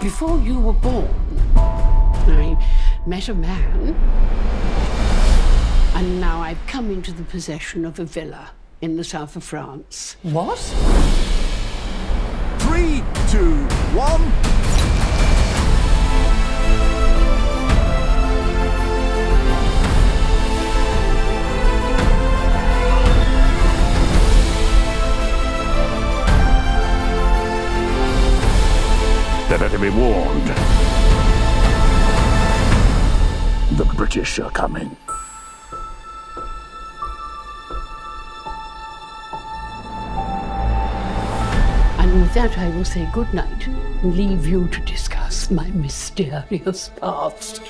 Before you were born, I met a man, and now I've come into the possession of a villa in the south of France. What? Three, two, one. They're better be warned. The British are coming. And with that, I will say good night and leave you to discuss my mysterious past.